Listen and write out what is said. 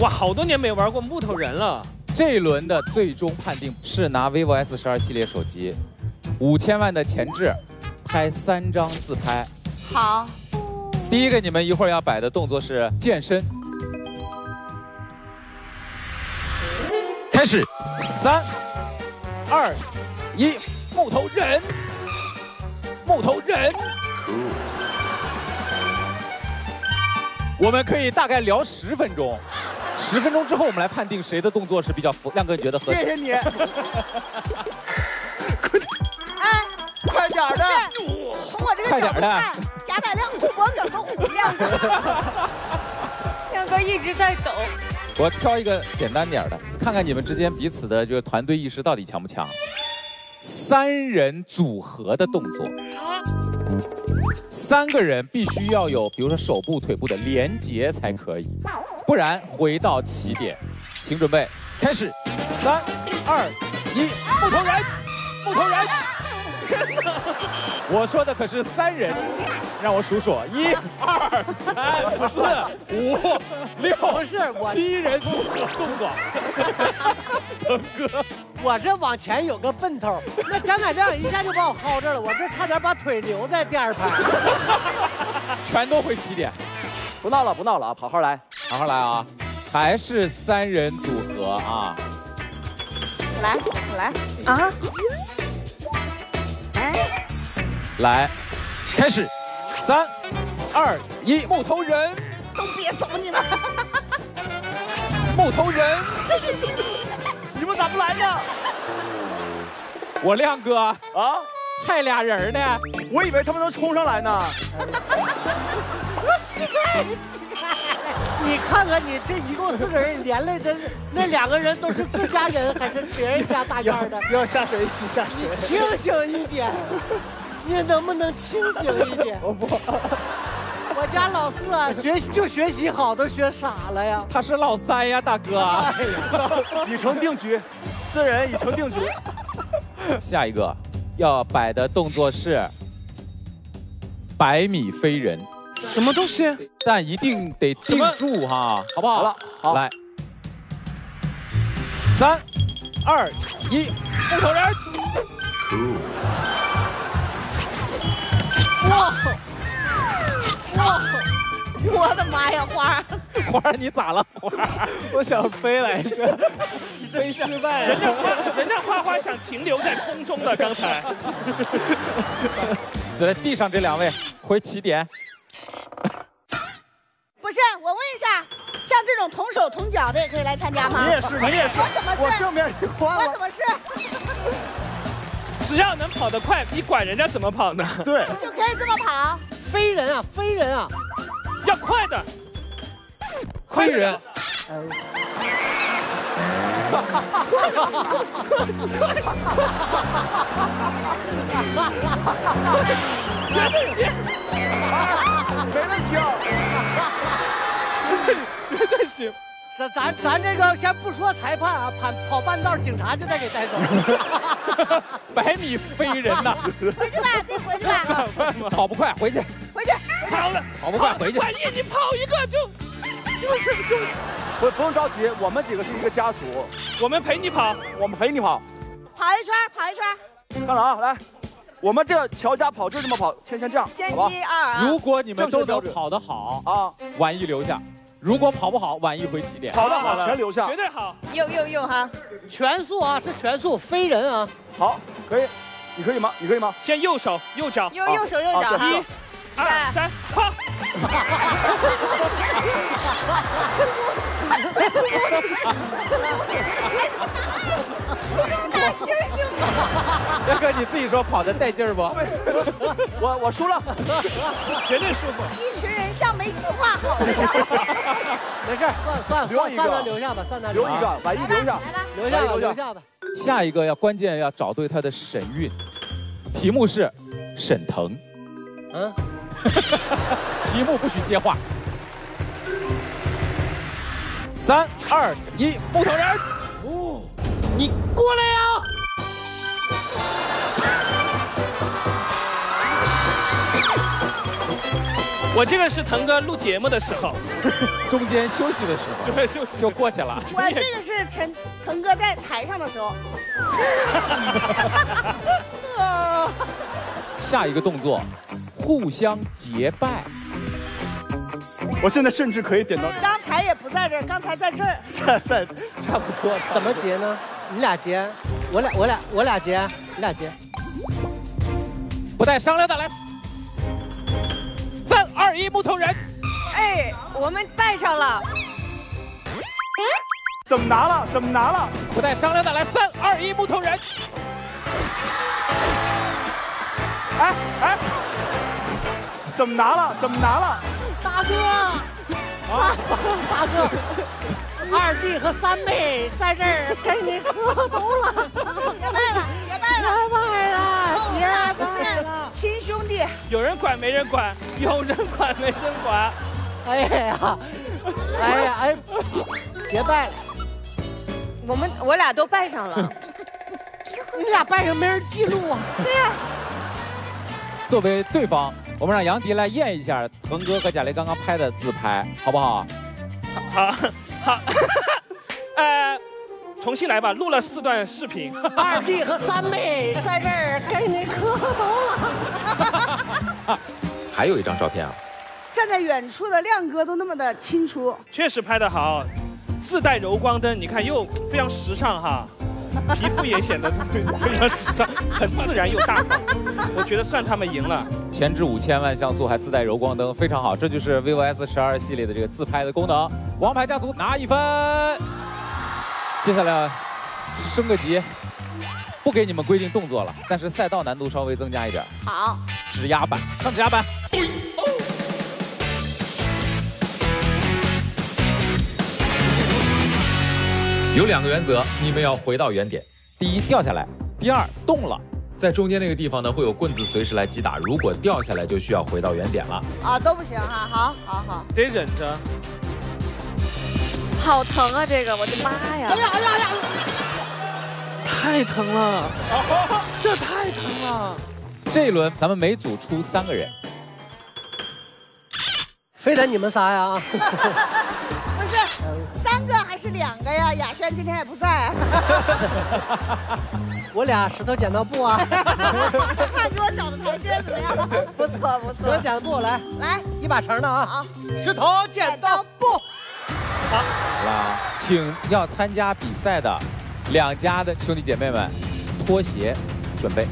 哇，好多年没玩过木头人了。这一轮的最终判定是拿 vivo S 十二系列手机，五千万的前置，拍三张自拍。好。第一个你们一会儿要摆的动作是健身。开始，三、二、一，木头人，木头人。我们可以大概聊十分钟，十分钟之后我们来判定谁的动作是比较符。亮哥，你觉得合适？谢谢你。哎，快点的！从我这个角度看，贾乃亮不脖梗都虎亮哥。亮哥一直在抖。我挑一个简单点的，看看你们之间彼此的这个团队意识到底强不强。三人组合的动作。三个人必须要有，比如说手部、腿部的连接才可以，不然回到起点。请准备，开始，三、二、一，木头人，木头人。我说的可是三人，让我数数，一、二、三、四、五、六，不是我七人动作。腾哥，我这往前有个奔头，那蒋乃亮一下就把我薅这了，我这差点把腿留在第二排。全都回起点，不闹了，不闹了啊，好好来，好好来啊，还是三人组合啊。来，来啊。来，开始，三、二、一，木头人，都别走你们！木头人，你们咋不来呢？我亮哥啊，还俩人呢，我以为他们能冲上来呢。你看看你这一共四个人，连累的那两个人都是自家人还是别人家大院的？要下水洗下水。你清醒一点。你能不能清醒一点？我不，我家老四啊，学习就学习好，都学傻了呀。他是老三呀，大哥。哎呀，已成定局，四人已成定局。下一个要摆的动作是百米飞人，什么东西？但一定得定住哈，好不好？好了，好，来，三、二、一，木头人。哇哇！我的妈呀，花儿，花儿你咋了？花儿，我想飞来着，飞失败了。人家花，人家花花想停留在空中的，刚才。对地上这两位回起点。我问一下，像这种同手同脚的也可以来参加吗？你也是，你也是。我怎么是？我正面一夸我怎么是？只要能跑得快，你管人家怎么跑呢？对，就可以这么跑。飞人啊，飞人啊，要快的，飞人。哈哈哈哈没问题啊，咱咱咱这个先不说裁判啊，跑跑半道警察就得给带走。百米飞人呐！回去吧，这回去吧。跑不快，回去。回去。好了，跑不快，回去。万一你跑一个就，就就不不用着急，我们几个是一个家族，我们陪你跑，我们陪你跑。跑一圈，跑一圈。看了啊，来，我们这乔家跑就这么跑，先先这样，先一二。如果你们都能跑得好啊，晚一留下。如果跑不好，晚一回起点。跑得好全留下，绝对好。又又又哈，全速啊，是全速飞人啊。好，可以，你可以吗？你可以吗？先右手右脚，右右手右脚，一、二、三，跑。大猩猩吗？大哥，你自己说跑的带劲儿不？我我输了，绝对舒服。一群人像没计划好的样没事，算了算了，留一个，留下吧，算他留一个，万一留下，留下吧，留下吧。下一个要关键要找对他的神韵，题目是沈腾。嗯，题目不许接话。三二一，木头人。哦，你过来呀！我这个是腾哥录节目的时候，中间休息的时候对，休息就过去了。我这个是陈腾哥在台上的时候。下一个动作，互相结拜。我现在甚至可以点到刚才也不在这儿，刚才在这儿。在 在差不多。怎么结呢？你俩结，我俩我俩我俩结，你俩结。不带商量的来，哎，我们带上了。怎么拿了？怎么拿了？不带商量的来，三二一，木头人。哎哎，怎么拿了？怎么拿了？大哥，啊大哥，二弟和三妹在这儿给你磕头了，别拜了，别拜了，别拜了，结拜拜了。亲兄弟。有人管没人管，有人管没人管。哎呀，哎呀哎，结拜了，我们我俩都拜上了。你俩拜上没人记录啊？对呀、作为对方，我们让杨迪来验一下腾哥和贾雷刚刚拍的自拍，好不好？好，好，呃，重新来吧，录了四段视频。二弟和三妹在这儿给你磕头了。还有一张照片啊，站在远处的亮哥都那么的清楚，确实拍得好，自带柔光灯，你看又非常时尚哈，皮肤也显得 非常时尚，很自然又大方。我觉得算他们赢了。前置五千万像素，还自带柔光灯，非常好。这就是 vivo S 十二系列的这个自拍的功能。王牌家族拿一分。接下来升个级，不给你们规定动作了，但是赛道难度稍微增加一点，好，指压板，上指压板。有两个原则，你们要回到原点。第一，掉下来；第二，动了。在中间那个地方呢，会有棍子随时来击打。如果掉下来，就需要回到原点了。啊都不行哈，好，好，好。得忍着。好疼啊！这个，我的妈呀！哎呀哎呀哎呀！太疼了，这太疼了。这一轮咱们每组出三个人，非得你们仨呀？不是，三个还是两个呀？雅轩今天也不在，我俩石头剪刀布啊！看给我找的台阶怎么样？不错不错石头剪刀布，来来，一把成的啊！好，石头剪刀布。好了，请要参加比赛的两家的兄弟姐妹们，脱鞋准备。